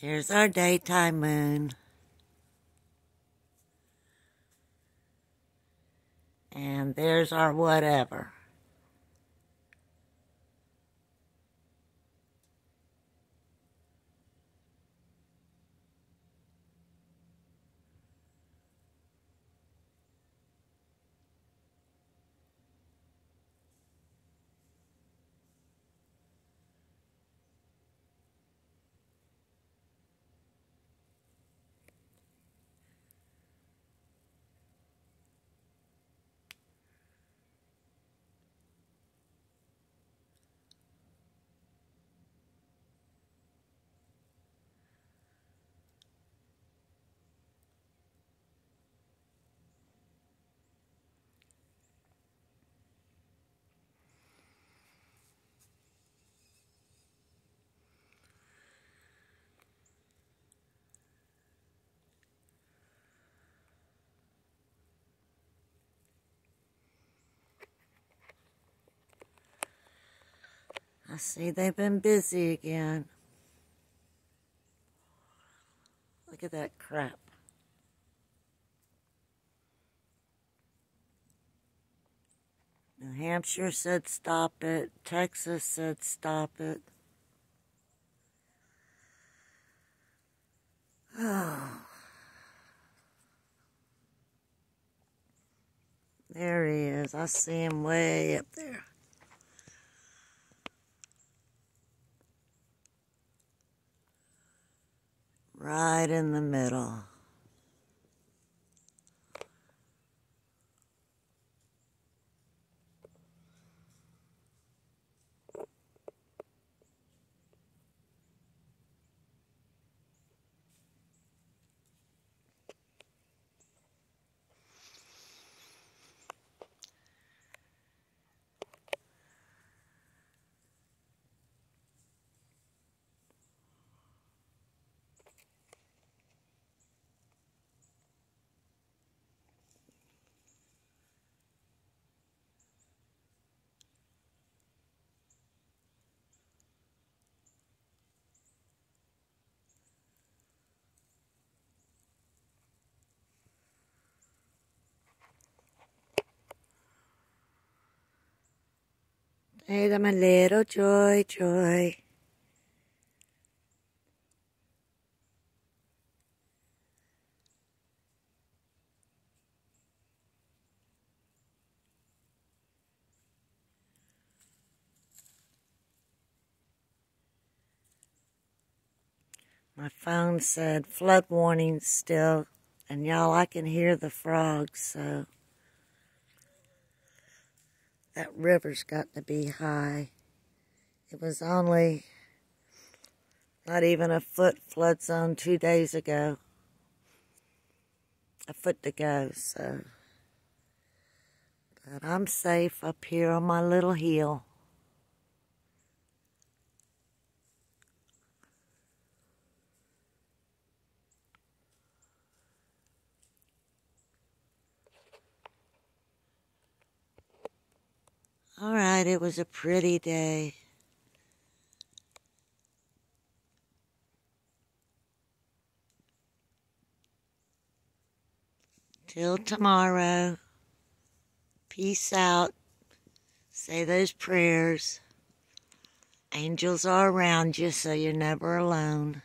There's our daytime moon. And there's our whatever. I see they've been busy again. Look at that crap. New Hampshire said stop it. Texas said stop it. Oh. There he is. I see him way up there. Right in the middle. Hey, my little joy, joy. My phone said flood warning still, and y'all, I can hear the frogs, so that river's got to be high. It was only not even a foot flood zone two days ago. A foot to go, so. But I'm safe up here on my little hill. All right, it was a pretty day. Till tomorrow. Peace out. Say those prayers. Angels are around you, so you're never alone.